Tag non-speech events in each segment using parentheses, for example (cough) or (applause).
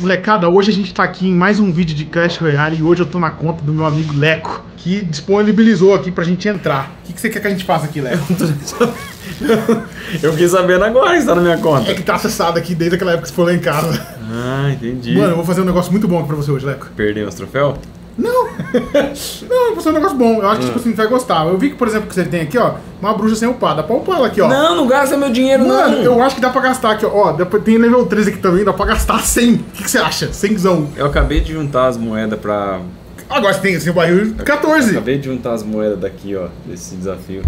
Molecada, hoje a gente tá aqui em mais um vídeo de Clash Royale e hoje eu tô na conta do meu amigo Leco, que disponibilizou aqui pra gente entrar. O que, que você quer que a gente faça aqui, Leco? (laughs) Eu fiquei sabendo agora que está na minha conta. É que tá acessado aqui desde aquela época que você foi lá em casa. Ah, entendi. Mano, eu vou fazer um negócio muito bom aqui pra você hoje, Leco. Perdeu os troféus? (laughs) Não! Eu vou fazer um negócio bom. Eu acho que tipo assim, você vai gostar. Eu vi que, por exemplo, que você tem aqui, ó, uma bruxa sem upar. Dá pra upar ela aqui, ó. Não, não gasta meu dinheiro, Mano, não. eu acho que dá pra gastar aqui, ó. Ó, depois tem level 13 aqui também, dá pra gastar 100. O que, que você acha? 100zão. Eu acabei de juntar as moedas pra. Agora você tem esse barril 14. Acabei de juntar as moedas daqui, ó, desse desafio.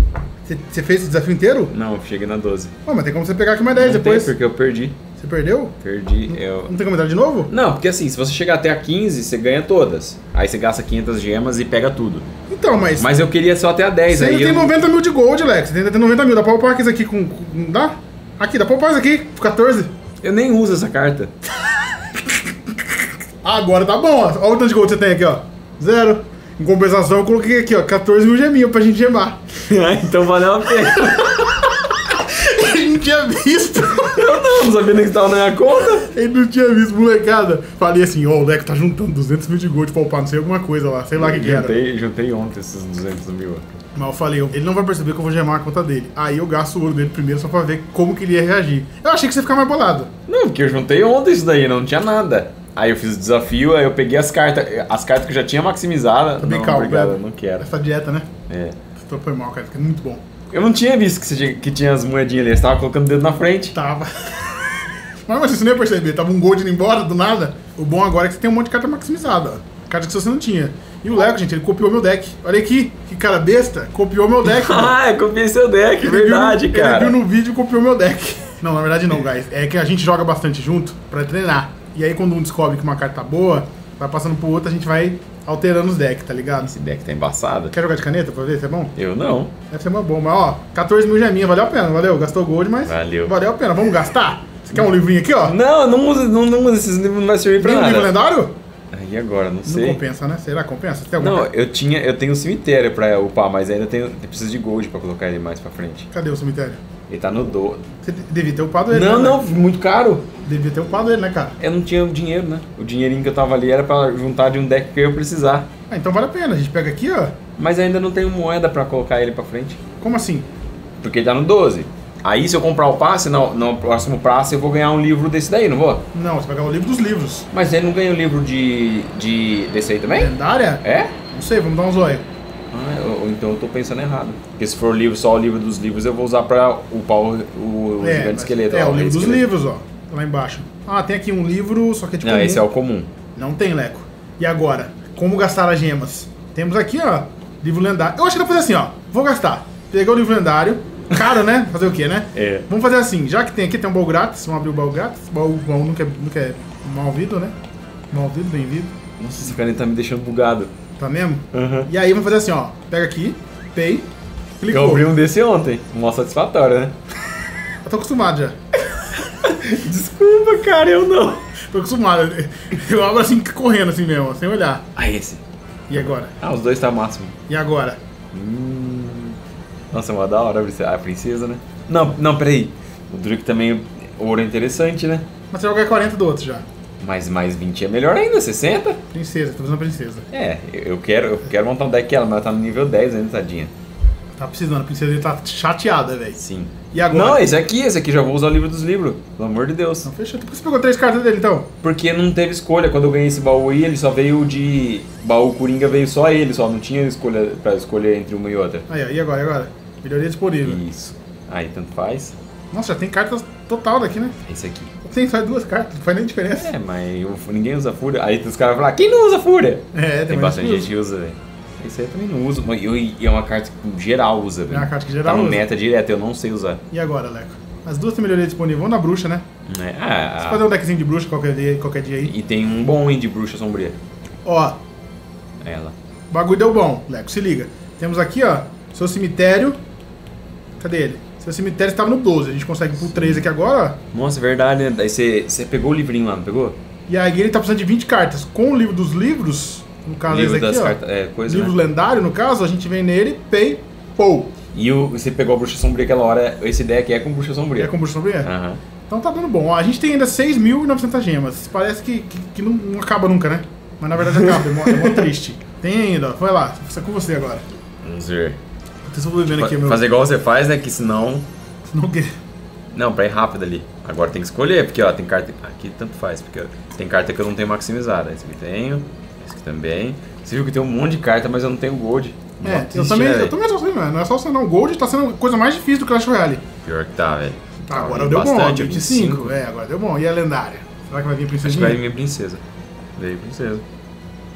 Você, você fez esse desafio inteiro? Não, cheguei na 12. Ó, mas tem como você pegar aqui mais 10 não depois. tem, porque eu perdi. Você perdeu? Perdi. Eu... Não tem como entrar de novo? Não, porque assim, se você chegar até a 15, você ganha todas. Aí você gasta 500 gemas e pega tudo. Então, mas. Mas eu queria só até a 10. você aí ainda tem eu... 90 mil de gold, Lex. Você ainda tem 90 mil. Dá pra upar isso aqui com. com- Não dá? Aqui, dá pra upar isso aqui. 14. eu nem uso essa carta. (laughs) Agora tá bom, ó. Olha o tanto de gold que você tem aqui, ó. Zero. Em compensação, eu coloquei aqui, ó. 14 mil geminhas pra gente gemar. (laughs) então valeu a pena. (laughs) eu não, não sabia nem que estava na minha conta. Ele não tinha visto, molecada. Falei assim, ó, o Leco tá juntando 200 mil de gold pra upar, não sei alguma coisa lá. Sei lá o que, que era. Juntei, juntei ontem esses 200 mil. Mas eu falei, ele não vai perceber que eu vou gemar a conta dele. Aí eu gasto o ouro dele primeiro só pra ver como que ele ia reagir. Eu achei que você ia ficar mais bolado. Não, porque eu juntei ontem isso daí, não tinha nada. Aí eu fiz o desafio, aí eu peguei as cartas, as cartas que eu já tinha maximizada. Tá bem não, calmo, obrigado, velho. não quero. Essa dieta, né? É. Foi mal, cara. Fica muito bom. Eu não tinha visto que, tinha, que tinha as moedinhas ali, você tava colocando o dedo na frente. Tava. (laughs) Mas mas você não ia perceber, tava um gold indo embora do nada. O bom agora é que você tem um monte de carta maximizada, ó. Carta que você não tinha. E o Leco, gente, ele copiou meu deck. Olha aqui, que cara besta, copiou meu deck. (laughs) Ah, eu copiei seu deck, Ele verdade, no- cara. Ele viu no vídeo e copiou meu deck. (laughs) Não, na verdade não, guys. É que a gente joga bastante junto pra treinar. E aí quando um descobre que uma carta tá boa, vai passando pro outro, a gente vai alterando os decks, tá ligado? Esse deck tá embaçado. Quer jogar de caneta pra ver se é bom? Eu não. Deve ser uma boa, mas ó, 14 mil geminhas, valeu a pena, valeu. Gastou gold, mas. Valeu. Valeu a pena. Vamos gastar? Você quer um livrinho aqui, ó? Não, não usa, não, não usa esses livros, não vai servir pra Tem um livro nada. lendário? Aí agora, não Não sei. compensa, né? Será que compensa? Tem Não, eu tinha, eu tenho um cemitério pra upar, mas ainda tenho, preciso de gold pra colocar ele mais pra frente. Cadê o cemitério? Ele tá no do. Você de- devia ter upado ele. Não, né, não, muito caro. Devia ter upado ele, né, cara? Eu não tinha dinheiro, né? O dinheirinho que eu tava ali era pra juntar de um deck que eu ia precisar. Ah, então vale a pena. A gente pega aqui, ó. Mas ainda não tenho moeda pra colocar ele pra frente. Como assim? Porque ele tá no 12. Aí se eu comprar o passe, no, no próximo passe eu vou ganhar um livro desse daí, não vou? Não, você vai pegar o livro dos livros. Mas ele não ganha o livro de. de. desse aí também? Lendária? É? Não sei, vamos dar um zóio. Ah, ou então eu tô pensando errado. Porque se for o livro, só o livro dos livros, eu vou usar pra upar o, o, o é, gigante esqueleto. É, lá, o livro rei dos esqueleto. livros, ó. Tá Lá embaixo. Ah, tem aqui um livro, só que é de Não, comum. esse é o comum. Não tem, Leco. E agora? Como gastar as gemas? Temos aqui, ó, livro lendário. Eu acho que dá pra fazer assim, ó. Vou gastar. Pegar o livro lendário. Caro, né? Fazer o quê, né? É. Vamos fazer assim. Já que tem aqui, tem um baú grátis. Vamos abrir o baú grátis. Baú, baú nunca, é, nunca é mal vindo, né? Mal vindo, bem vindo. Nossa, esse caneta tá me deixando bugado. Tá mesmo? Uhum. E aí, vamos fazer assim, ó. Pega aqui, pay, Eu clicou. abri um desse ontem. Mó satisfatório, né? (laughs) Eu tô acostumado já. (laughs) Desculpa, cara, eu não. Tô acostumado. Eu abro assim, correndo assim mesmo, sem olhar. Ah, esse. E agora? Ah, os dois tá máximo. E agora? Hum. Nossa, é uma da hora a princesa, né? Não, não, peraí. O Druk também, o ouro é interessante, né? Mas você joga 40 do outro já. Mas mais 20 é melhor ainda, 60? Princesa, tô fazendo princesa. É, eu quero, eu quero montar um deck ela, mas ela tá no nível 10 ainda, tadinha. Tá precisando, a princesa dele tá chateada, velho. Sim. E agora? Não, esse aqui, esse aqui já vou usar o livro dos livros. Pelo amor de Deus. Não, fechou. Por que você pegou três cartas dele, então? Porque não teve escolha. Quando eu ganhei esse baú aí, ele só veio de. Baú Coringa veio só ele, só não tinha escolha pra escolher entre uma e outra. Aí, ó, e agora, e agora? Melhoria disponível. Isso. Aí tanto faz. Nossa, já tem cartas total daqui, né? Esse aqui. Tem só duas cartas, não faz nem diferença. É, mas ninguém usa fúria. Aí os caras vão falar, quem não usa fúria? É, Tem bastante gente que usa, velho. Esse aí eu também não uso. E é uma carta que geral usa, velho. É uma carta que geral Tá no usa. meta direto, eu não sei usar. E agora, Leco? As duas têm melhoria disponível. Vamos na bruxa, né? Você Ah, fazer um deckzinho de bruxa qualquer dia, qualquer dia aí. e tem um bom hein, de bruxa sombria. Ó, Ela. o bagulho deu bom, Leco, se liga. Temos aqui, ó, seu cemitério. Cadê ele? Seu cemitério estava no 12. A gente consegue por 3 aqui agora. Nossa, verdade, né? Daí você, pegou o livrinho lá, não pegou? E aí ele tá precisando de 20 cartas. Com o livro dos livros, no caso Livro esse aqui, das ó. cartas. É, coisa, livro né? lendário, no caso, a gente vem nele, pay, pou. E o, você pegou a bruxa sombria aquela hora, esse deck é com bruxa sombria. É com bruxa sombria? Aham. Então tá dando bom. Ó, a gente tem ainda 6.900 gemas. Parece que, que, que não, não acaba nunca, né? Mas na verdade acaba, é mó, é mó triste. Tem ainda, ó. vai lá, isso é com você agora. Vamos ver. Tô vendo aqui, meu. Fazer igual você faz, né? Que senão. Não quer. Não, pra ir rápido ali. Agora tem que escolher, porque ó, tem carta. Aqui tanto faz, porque ó, tem carta que eu não tenho maximizada. Esse aqui tenho, esse aqui também. Você viu que tem um monte de carta, mas eu não tenho gold. Mó É, eu também, né, eu velho? também tô sendo, não é só você não. Gold tá sendo a coisa mais difícil do Clash Royale. Pior que tá, velho. Tá, Tá agora deu bom, bastante, 25. É, agora deu bom. E a lendária? Será que vai vir a Acho que vai vir princesa. Veio princesa.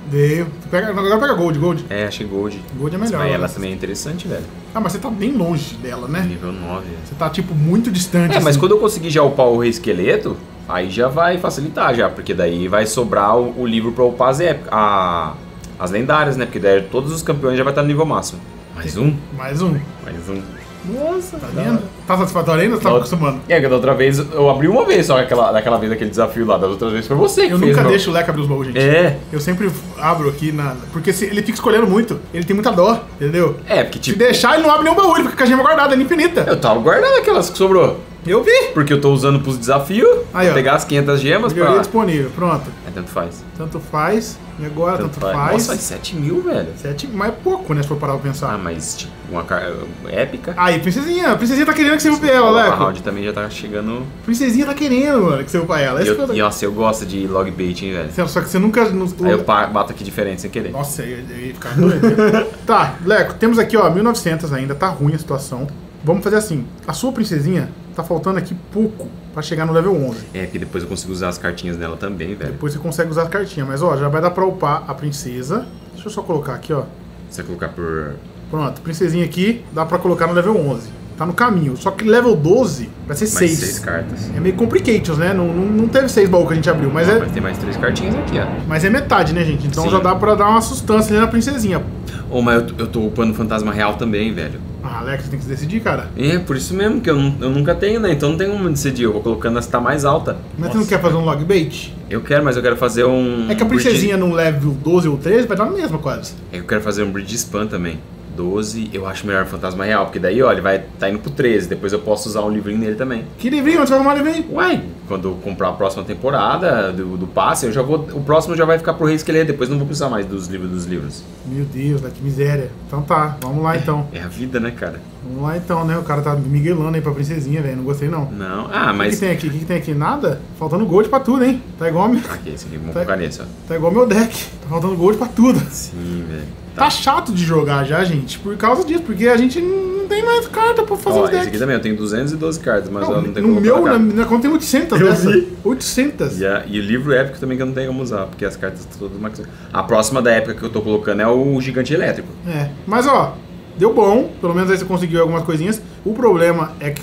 Veio. Pega, agora pega Gold, Gold. É, achei gold. Gold é melhor. Mas ela né? também é interessante, velho. Ah, mas você tá bem longe dela, né? Nível 9. Você tá, tipo, muito distante. É, mas assim. quando eu conseguir já upar o rei esqueleto, aí já vai facilitar já, porque daí vai sobrar o, o livro pra upar as, a, as lendárias, né? Porque daí todos os campeões já vai estar no nível máximo. Mais um, Mais um. mais um. Nossa, Tá vendo? Tá satisfatório ainda ou você tá acostumando? É, que da outra vez eu abri uma vez só aquela, daquela vez aquele desafio lá, das outras vezes foi você que Eu fez. nunca meu. deixo o leque abrir os baús, gente. É, Eu sempre abro aqui na. Porque se ele fica escolhendo muito, ele tem muita dó, entendeu? é, porque Se tipo, deixar, ele não abre nenhum baú, ele fica com a gema guardada, é infinita. eu tava guardando aquelas que sobrou. Eu vi. Porque eu tô usando pros desafios, Aí, ó. pegar as 500 gemas pra... disponível, pronto. É, tanto faz. Tanto faz. E agora, tanto, faz. Nossa, faz 7 mil, velho. Sete, mas é pouco, né? Se for parar pra Ah, pensar. mas tipo, uma car... épica. Aí, princesinha. A princesinha tá querendo que você upe ela, Leco. round também já tá chegando. Princesinha tá querendo, mano, que você upa ela. É E, isso que eu, eu- e nossa, eu gosto de log bait, hein, velho. Só que você nunca. Aí eu bato aqui diferente sem querer. Nossa, eu, eu ia ficar doido. (laughs) tá, Leco, temos aqui, ó, 1900 ainda, tá ruim a situação. Vamos fazer assim: a sua princesinha tá faltando aqui pouco pra chegar no level 11. É, porque depois eu consigo usar as cartinhas nela também, velho. Depois você consegue usar as cartinhas, mas ó, já vai dar pra upar a princesa. Deixa eu só colocar aqui, ó. Você colocar por. Pronto, princesinha aqui, dá pra colocar no level 11. Tá no caminho. Só que level 12 vai ser Mais 6. seis cartas. É meio complicated, né? Não, não, não teve 6 baús que a gente abriu, mas Mas é, tem mais três cartinhas aqui, ó. mas é metade, né, gente? Então Sim. já dá pra dar uma sustância ali na princesinha. Ô, mas eu, eu tô upando fantasma real também, velho. Ah, Alex, você tem que se decidir, cara. É, por isso mesmo que eu, não- eu nunca tenho, né? Então não tem como decidir. Eu vou colocando as que tá mais alta. Mas você não quer fazer um log bait? Eu quero, mas eu quero fazer um. É que a bridge- princesinha no level 12 ou 13 vai dar na mesma quase. É que eu quero fazer um bridge spam também. 12, eu acho melhor fantasma real, porque daí, ó, ele vai tá indo pro 13. Depois eu posso usar um livrinho nele também. Que livrinho? Onde você vai arrumar livrinho? Uai, quando eu comprar a próxima temporada do, do passe, eu já vou. O próximo já vai ficar pro Rei Esqueleto, depois não vou precisar mais dos livros dos livros. Meu Deus, que miséria. Então tá, vamos lá então. É a vida, né, cara? Vamos lá então, né? O cara tá miguelando aí pra princesinha, velho. Não gostei não. Não. Ah, O que, que mas. tem aqui? O que, que tem aqui? Nada? Faltando gold pra tudo, hein? Tá igual, meu- Aqui, esse aqui, vamos Tá- focar nesse, ó. tá igual meu deck. Tá faltando gold pra tudo. Sim, velho. Tá chato de jogar já, gente, por causa disso, porque a gente não tem mais carta pra fazer Ó, os esse decks. aqui também, eu tenho 212 cartas, mas Não, eu não tenho no como meu, na minha conta tem 800 Eu dessa. vi. 800. E, a- e o livro épico também que eu não tenho como usar, porque as cartas estão todas maximizadas. A próxima da época que eu tô colocando é o gigante elétrico. É, mas ó, deu bom, pelo menos aí você conseguiu algumas coisinhas. O problema é que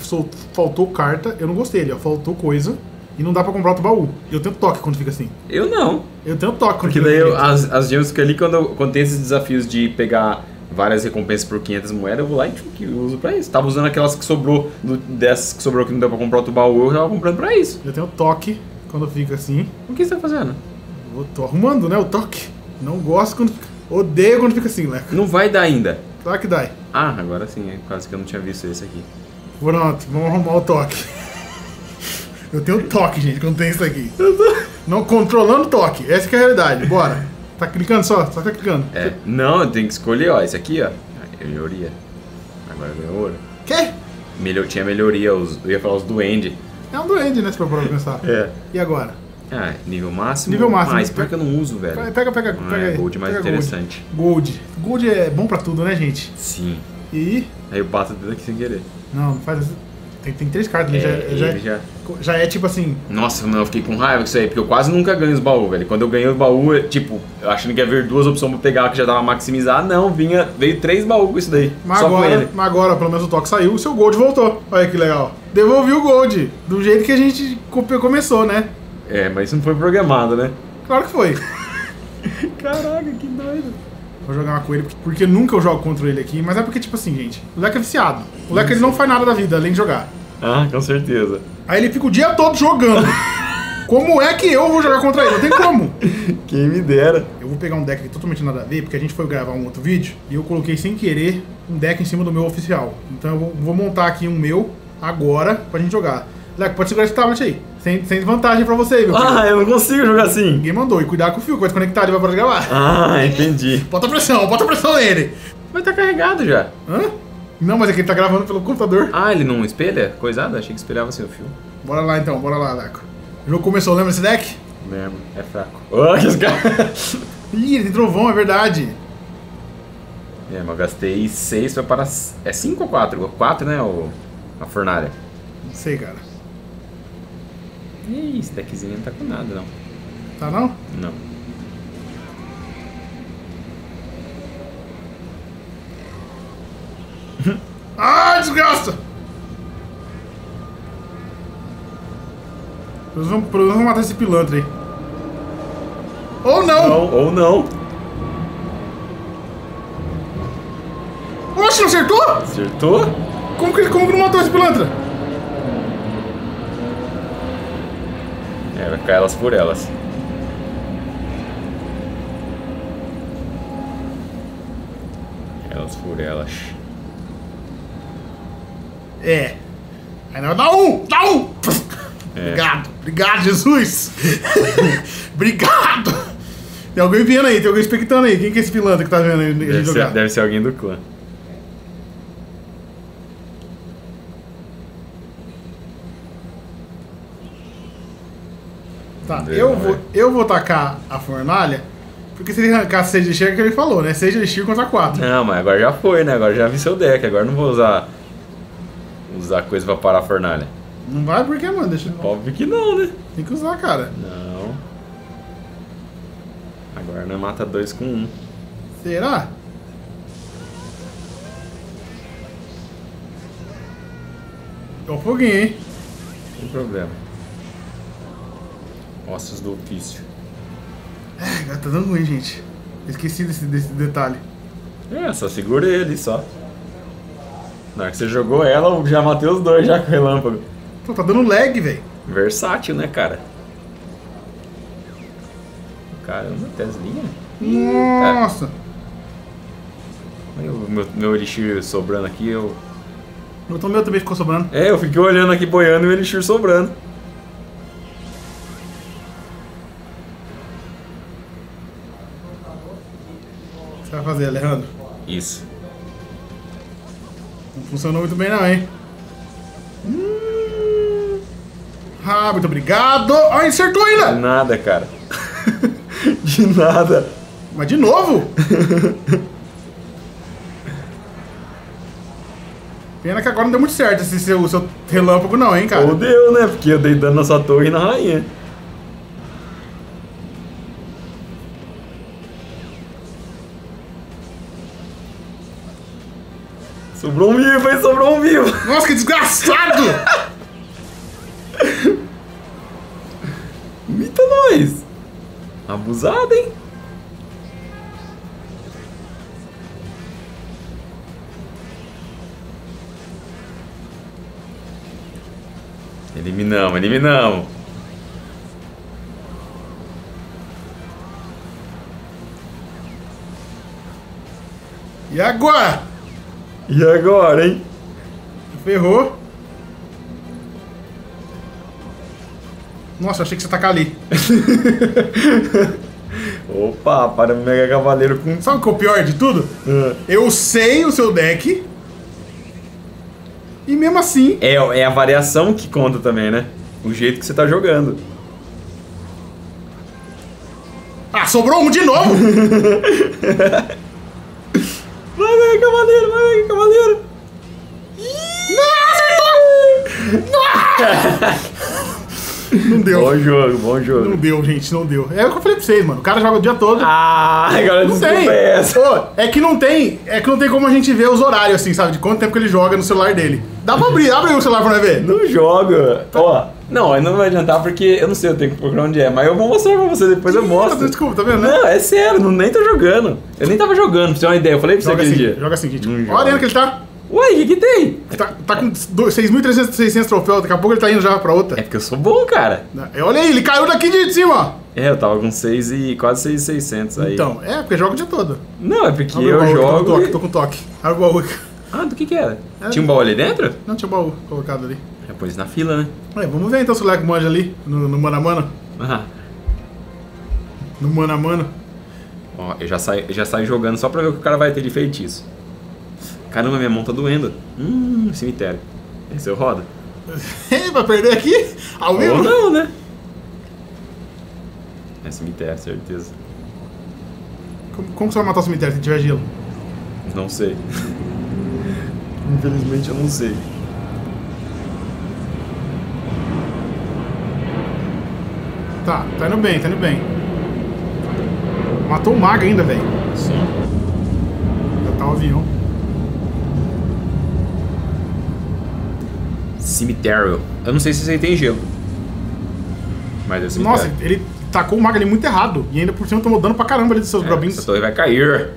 faltou carta, eu não gostei ali, ó, faltou coisa. E não dá pra comprar outro baú. Eu tenho toque quando fica assim. Eu não. Eu tenho toque quando Porque fica daí eu- as, as gemas ficam ali quando, eu- quando tem esses desafios de pegar várias recompensas por 500 moedas, eu vou lá e eu uso pra isso. Tava usando aquelas que sobrou, do- dessas que sobrou que não deu pra comprar outro baú, eu tava comprando pra isso. Eu tenho toque quando fica assim. O que você tá fazendo? Eu tô arrumando, né? O toque. Não gosto quando fica. Odeio quando fica assim, Leco. Não vai dar ainda. Claro que dá. Ah, agora sim, é quase que eu não tinha visto esse aqui. Pronto, vamos arrumar o toque. Eu tenho toque, gente, quando tem isso aqui. (laughs) Não controlando o toque. Essa que é a realidade. Bora. Tá clicando só? Só tá clicando. É, não, eu tenho que escolher, ó, esse aqui, ó. Ah, Melhoria. Agora ganhou ouro. Quê? Melhor, tinha melhoria, os, eu ia falar os duende. É um duende, né? Se for pensar. É. E agora? Ah, nível máximo. Nível máximo. Mas pior que eu não uso, velho. Vai, Pega, pega, Ah, pega é gold mais Pega interessante. Gold. Gold é bom pra tudo, né, gente? Sim. E. Aí eu bato tudo aqui sem querer. Não, não faz. Tem, tem três cartas. É, já, já, já... já é tipo assim. Nossa, mano, eu fiquei com raiva com isso aí, porque eu quase nunca ganho os baús, velho. Quando eu ganhei o baú, tipo, achando que ia vir duas opções pra pegar que já tava maximizado. Não, vinha, veio três baús com isso daí. Mas agora, mas agora, pelo menos o toque saiu, o seu gold voltou. Olha que legal. Devolvi o gold. Do jeito que a gente co- começou, né? É, mas isso não foi programado, né? Claro que foi. (laughs) Caraca, que doido. Vou jogar uma com ele, porque- nunca eu jogo contra ele aqui, mas é porque, tipo assim, gente, o Leco é viciado. O Leco ele não faz nada da vida, além de jogar. Ah, com certeza. Aí ele fica o dia todo jogando. Como é que eu vou jogar contra ele? Não tem como. Quem me dera. Eu vou pegar um deck totalmente nada a ver, porque a gente foi gravar um outro vídeo e eu coloquei sem querer um deck em cima do meu oficial. Então eu vou montar aqui um meu agora pra gente jogar. Leco, pode segurar esse tablet aí. Sem, sem desvantagem pra você, meu filho. Ah, eu não consigo jogar assim. Ninguém mandou. E cuidar com o fio, que vai desconectar, ele vai parar de gravar. Ah, entendi. Bota pressão, bota pressão nele. Mas tá carregado já. Hã? Não, mas é que ele tá gravando pelo computador. Ah, ele não espelha? Coisada? Achei que espelhava assim o fio. Bora lá então, bora lá, Leco. O jogo começou, lembra esse deck? Lembro, é fraco. Oh, (laughs) que os caras. (laughs) Ih, ele tem trovão, é verdade. É, mas eu gastei 6 pra parar. É 5 ou 4? 4, né? O... A fornalha. Não sei, cara. Ih, esse deckzinho não tá com nada, não. Tá não? Não. (laughs) Ah, desgraça! Vamos, nós vamos matar esse pilantra aí. Ou não! Não, ou não. Oxe, não acertou? Acertou? Como que, ele- como que não matou esse pilantra? É, vai ficar elas por elas. Elas por elas. É. Aí não, dá um! Dá um! É. Obrigado, obrigado, Jesus! (laughs) obrigado! Tem alguém vendo aí, tem alguém expectando aí. Quem que é esse pilantra que tá vendo aí Deve ser, deve ser alguém do clã. Eu vou, eu vou tacar a fornalha, porque se ele arrancar 6 de Elixir, é que ele falou, né? 6 de Elixir contra 4. Não, mas agora já foi, né? Agora já vi seu deck. Agora não vou usar. Usar coisa pra parar a fornalha. Não vai porque, mano, deixa. Óbvio que não, né? Tem que usar, cara. Não. Agora não mata dois com um. Será? É um foguinho, hein? Sem problema. Ossos do ofício. Ai, agora tá dando ruim, gente. Esqueci desse, desse detalhe. É, só segura ele só. Na hora que você jogou ela, eu já matei os dois já com o relâmpago. Pô, tá dando lag, velho. Versátil, né, cara? Caramba, Teslinha. Nossa. Olha o meu, meu elixir sobrando aqui, eu. O meu também ficou sobrando. É, eu fiquei olhando aqui boiando e o elixir sobrando. Você vai fazer, Alejandro? Isso. Não funcionou muito bem, não, hein? Hum. Ah, muito obrigado. Ai, acertou De ainda. nada, cara. (laughs) De nada. Mas de novo? (laughs) Pena que agora não deu muito certo esse seu, seu relâmpago, não, hein, cara? Ou deu, né? Porque eu dei dano na sua torre e na rainha. Sobrou um vivo, hein? Sobrou um vivo. Nossa, que desgraçado! Imita nós. Abusado, hein? Eliminamos, eliminamos. E agora? E agora, hein? Ferrou. Nossa, achei que você tacar ali. (laughs) Opa, para o Mega Cavaleiro com. Sabe o que é o pior de tudo? Ah. Eu sei o seu deck. E mesmo assim. É, é a variação que conta também, né? O jeito que você tá jogando. Ah, sobrou um de novo! (laughs) Cavaleiro, vai, Cavaleiro. Não deu. Bom jogo, bom Não jogo. deu, gente, não deu. É o que eu falei pra vocês, mano. O cara joga o dia todo. Ah, agora não desculpa tem. é essa. Ô, é que não tem. É que não tem como a gente ver os horários, assim, sabe? De quanto tempo que ele joga no celular dele. Dá pra abrir, abre o celular pra nós ver. Não joga. Ó, não, aí não vai adiantar porque eu não sei, eu tenho que procurar onde é. Mas eu vou mostrar pra você depois, eu mostro. Desculpa, tá vendo? né? Não, é sério, não, nem tô jogando. Eu nem tava jogando, pra você ter uma ideia. Eu falei pra você Joga aquele assim, dia. joga assim, gente. Não Olha a arena que ele tá. Ué, o que que tem? Tá, tá com dois- 6.300 troféus, daqui a pouco ele tá indo já pra outra. É porque eu sou bom, cara. É, Olha aí, ele caiu daqui de cima, ó. É, eu tava com 6 e quase 6,600 aí. Então, é, porque joga o dia todo. Não, é porque Abre eu baú, Tô com jogo. toque, e- tô com toque. Abre o baú. Ah, do que que era? É. Tinha um baú ali dentro? Não tinha baú colocado ali. Já isso na fila, né? É, vamos ver então se o Leco manja ali, no, no mano a mano. Ah, No mano a mano. ó, eu já saio, eu já saio jogando só pra ver o que o cara vai ter de feitiço. Caramba, minha mão tá doendo. Hum, cemitério. Esse eu rodo. (laughs) Vai perder aqui? Ao vivo? Ou não, né? É cemitério, certeza. Como, como você vai matar o cemitério se tiver gelo? Não sei. Infelizmente eu não sei. Tá, tá indo bem, tá indo bem. Matou o mago ainda, velho. Sim. Já tá o avião. Cemitério. Eu não sei se aí tem gelo. Mas é cemitério. Nossa, ele tacou o mago ali muito errado. E ainda por cima tomou dano pra caramba ali dos seus é, brobins. essa torre vai cair.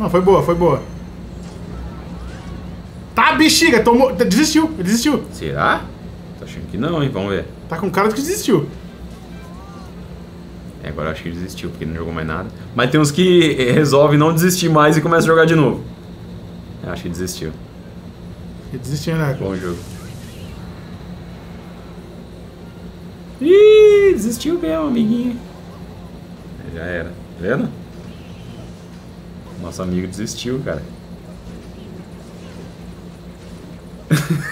Não, foi boa, foi boa. Tá, bexiga, tomou. Desistiu, desistiu. Será? Tô achando que não, hein? Vamos ver. Tá com cara de que desistiu. Agora eu acho que ele desistiu, porque ele não jogou mais nada. Mas tem uns que eh, resolvem não desistir mais e começam a jogar de novo. Eu acho que desistiu. Ele desistiu, né? Bom jogo. Ih, desistiu mesmo, amiguinho. Já era. Tá vendo? Nosso amigo desistiu, cara. (laughs)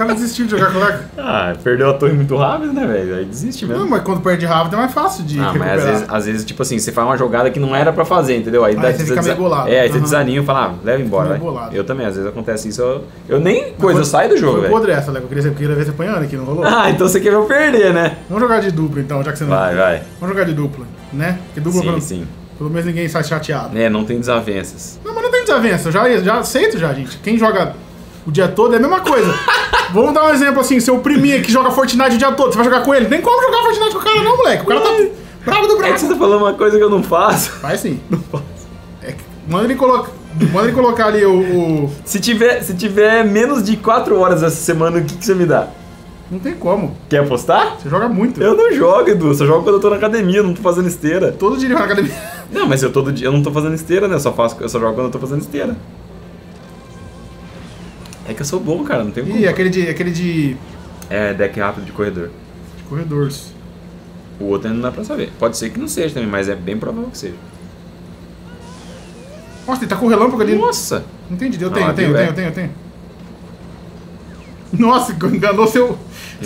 Cara desistiu de jogar com. (laughs) Ah, perdeu a torre muito rápido, né, velho? Aí desiste mesmo. Não, mas quando perde rápido é mais fácil de Ah, mas recuperar. às vezes, às vezes, tipo assim, você faz uma jogada que não era pra fazer, entendeu? Aí, Aí dá- você fica meio bolado. É, aí você Aham. desanima e fala, ah, leva embora, bolado. Eu também, às vezes acontece isso, eu, eu nem coisa, eu Foi- saio do jogo, Foi velho. podre essa, Leco. Eu queria, eu queria ver você apanhando aqui, não rolou? Ah, então você quer ver eu perder, né? Vamos jogar de dupla então, já que você não. Vai, vai. Vamos jogar de dupla, né? Porque dupla, Sim, pelo, sim. pelo menos ninguém sai chateado. É, não tem desavenças. Não, mas não tem desavença, eu já, já aceito já, gente. Quem joga o dia todo é a mesma coisa. Vamos dar um exemplo assim, seu priminha que joga Fortnite o dia todo, você vai jogar com ele? Nem como jogar Fortnite com o cara não, moleque. O cara tá bravo do É que você tá falando uma coisa que eu não faço. Vai sim. (laughs) É que- manda ele colocar, manda ele colocar ali o, o- Se tiver, se tiver menos de 4 horas essa semana, o que, que você me dá? Não tem como. Quer apostar? Você joga muito. Eu não jogo, Edu. Eu só jogo quando eu tô na academia, não tô fazendo esteira. Todo dia ele vai na academia. Não, mas eu todo dia eu não tô fazendo esteira, né? Eu só, faço, eu só jogo quando eu tô fazendo esteira. É que eu sou bom, cara, não tem como. Ih, aquele de. aquele de. É, deck rápido de corredor. de corredores. O outro ainda não dá pra saber. Pode ser que não seja também, mas é bem provável que seja. Nossa, ele tá com relâmpago ali. Nossa! Entendi, eu tenho, eu ali tenho, eu é. tenho, eu tenho, eu tenho. Nossa, enganou seu.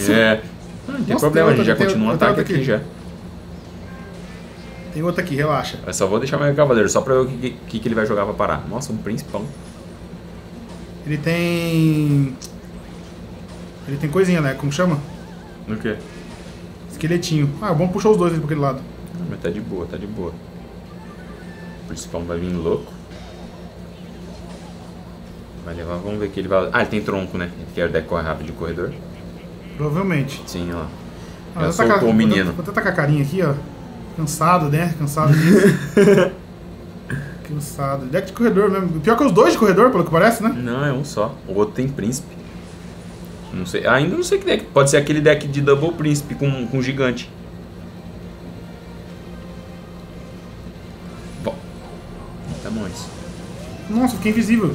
É. Não, não tem Nossa, problema, a tem gente já tem continua o outra ataque aqui. aqui já. Tem outro aqui, relaxa. Eu só vou deixar meu cavaleiro, só pra ver o que, que, que ele vai jogar pra parar. Nossa, um principão. Ele tem. Ele tem coisinha, né? Como chama? No quê? Esqueletinho. Ah, vamos puxar os dois ali pra aquele lado. Não, mas tá de boa, tá de boa. O principal vai vir louco. Vai levar, vamos ver que ele vai. Ah, ele tem tronco, né? Ele quer deck corre rápido de corredor. Provavelmente. Sim, ó. Ah, Já soltou tacar- o menino. Vou até tacar a carinha aqui, ó. Cansado, né? Cansado disso. (laughs) Cansado. Deck de corredor mesmo. Pior que os dois de corredor, pelo que parece, né? Não, é um só. O outro tem príncipe. Não sei. Ainda não sei que deck. Pode ser aquele deck de double príncipe com, com gigante. Bom. Tá bom isso. Nossa, fiquei invisível.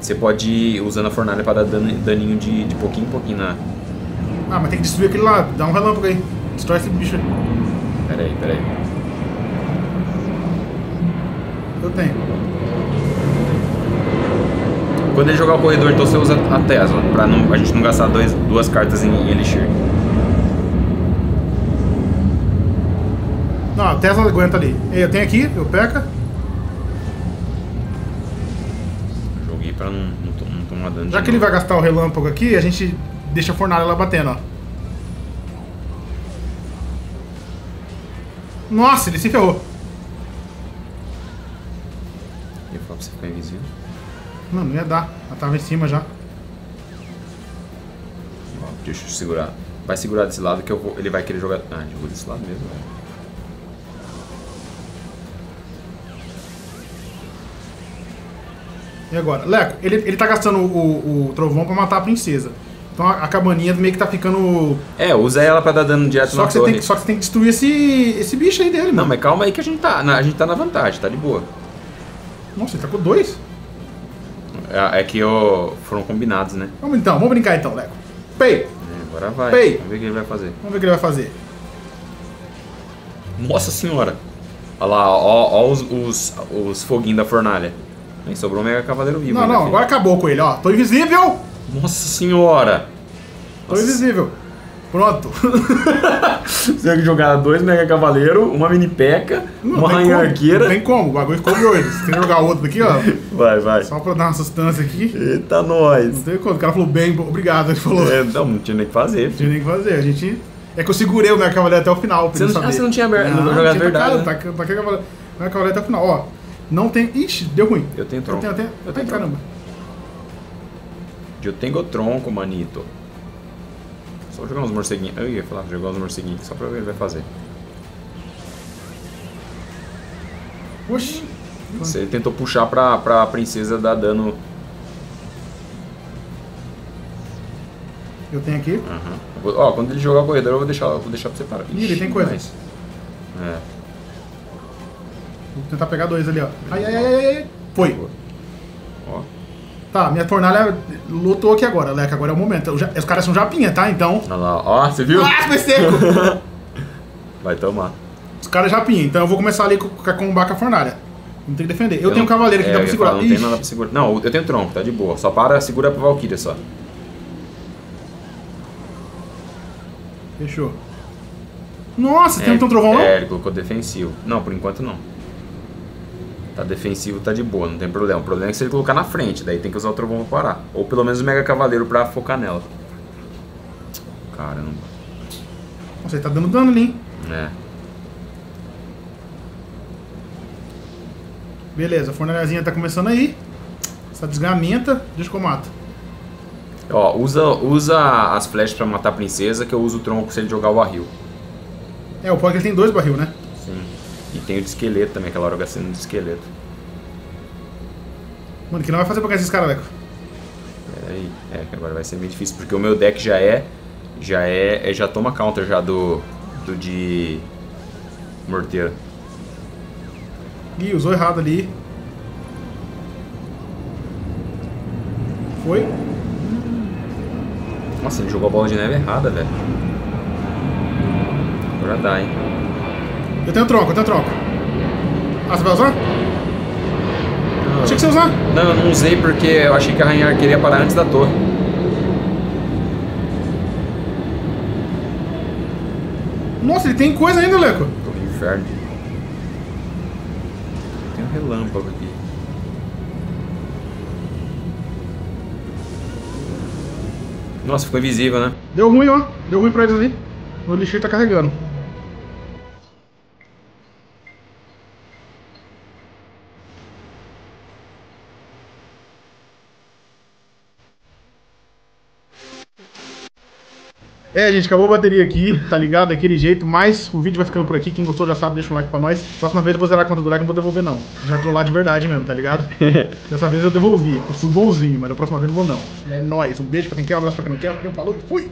Você pode ir usando a fornalha pra dar daninho de, de pouquinho em pouquinho na. Ah, mas tem que destruir aquele lá. Dá um relâmpago aí. Destrói esse bicho aí. Pera aí, pera aí. Eu tenho. Quando ele jogar o corredor, então você usa a Tesla, pra não, a gente não gastar dois, duas cartas em, Elixir. Não, a Tesla aguenta ali. Eu tenho aqui, eu peca. Joguei pra não, não, não tomar dano. Já que ele vai gastar o relâmpago aqui, a gente deixa a fornalha lá batendo, ó. Nossa, ele se ferrou. Pra você ficar invisível. Não, não ia dar. Ela tava em cima já. Ó, deixa eu segurar. Vai segurar desse lado que eu vou. Ele vai querer jogar. Ah, eu vou desse lado mesmo, velho. E agora? Leco, ele, ele tá gastando o, o, trovão pra matar a princesa. Então a, a cabaninha meio que tá ficando. É, usa ela pra dar dano direto Só na que, você torre. tem, que- só que você tem que destruir esse, esse bicho aí dele, Não, mano. mas calma aí que a gente tá. na- A gente tá na vantagem, tá de boa. Nossa, ele tá com dois? É, é que ó, foram combinados, né? Vamos então, vamos brincar então, Leco. Pei! É, agora vai. Pei. Vamos ver o que ele vai fazer. Vamos ver o que ele vai fazer. Nossa senhora! Olha lá, ó, ó os, os, os foguinhos da fornalha. Nem sobrou um Mega Cavaleiro vivo. Não, não, filho. agora acabou com ele, ó. Tô invisível! Nossa senhora! Tô Nossa. invisível. Pronto. (laughs) Você tem que jogar dois Mega Cavaleiro, uma mini Não uma Rainha como, Não Arqueira. tem como, o bagulho ficou doido. Você tem que jogar outro daqui, ó. (laughs) Vai, vai. Só pra dar uma sustância aqui. Eita, Não nós! tem como. O cara falou bem, obrigado. Ele falou. É, não, não tinha nem o que fazer. Não tinha nem o que fazer. A gente. É que eu segurei o meu cavaleiro até o final. pra Você não- ah, saber. você não tinha aberto- não, jogado tinha verdade, tacado, né? Taquei taquei o cavaleiro meu cavaleiro até o final. Ó, não tem. Ixi, deu ruim. Eu tenho Eu tronco. tenho até. Eu tenho Ai, caramba. Eu tenho tronco, manito. Só jogar uns morceguinhos. Eu ia falar, jogar uns morceguinhos só pra ver o que ele vai fazer. Oxi. Você tentou puxar pra, pra princesa dar dano. Eu tenho aqui. Eu vou- Ó, quando ele jogar o corredor, eu vou deixar, eu vou deixar pra você parar. Ih, ele tem coisa. nice. É. Vou tentar pegar dois ali, ó. Ai, ai, ai, ai, ai. Foi. Tá, minha fornalha lutou aqui agora, Leca. Agora é o momento. Eu já- Os caras são japinha, tá? Então. Olha lá, ó, você viu? Ah, foi seco! (laughs) Vai tomar. Os caras japinha, então eu vou começar ali com, com com a fornalha. Não tem que defender. Eu, tenho um não- cavaleiro aqui é, dá eu pra ia falar, segurar. Não tem nada pra segurar. Não, eu tenho tronco, tá de boa. Só para, segura pra Valkyria só. Fechou. Nossa, tem É, um tem um trovão não? É, ele colocou defensivo. Não, por enquanto não. Tá defensivo, tá de boa, não tem problema. O problema é que se ele colocar na frente, daí tem que usar o trovão pra parar. Ou pelo menos o Mega Cavaleiro pra focar nela. Caramba. Nossa, ele tá dando dano ali, hein? É. Beleza, a fornalhazinha tá começando aí. Essa desgramenta. Deixa que eu mato. Ó, usa, usa as flechas pra matar a princesa, que eu uso o tronco se ele jogar o barril. É, o Pog ele tem dois barril, né? Tem o de esqueleto também, aquela hora gastando de esqueleto. Mano, que não vai fazer pra ganhar esses caras, Leco? Peraí. É, que agora vai ser meio difícil, porque o meu deck já é. Já é. é- já toma counter já do. do de. Morteiro. Ih, usou errado ali. Foi? Nossa, ele jogou a bola de neve errada, velho. Agora dá, hein? Eu tenho tronco, eu tenho tronco. Ah, você vai usar? Achei que você ia usar. Não, eu não usei porque eu achei que a rainha arqueira ia parar antes da torre. Nossa, ele tem coisa ainda, Leco. Tô no inferno. Tem um relâmpago aqui. Nossa, ficou invisível, né? Deu ruim, ó. Deu ruim pra eles ali. O lixeiro tá carregando. É, gente, acabou a bateria aqui, tá ligado? Daquele jeito, mas o vídeo vai ficando por aqui. Quem gostou já sabe, deixa um like pra nós. Próxima vez eu vou zerar a conta do like, não vou devolver não. Já tô lá de verdade mesmo, tá ligado? (laughs) Dessa vez eu devolvi. Eu fui bonzinho, mas da próxima vez não vou não. É nóis, um beijo pra quem quer, um abraço pra quem não quer. Quem falou, fui!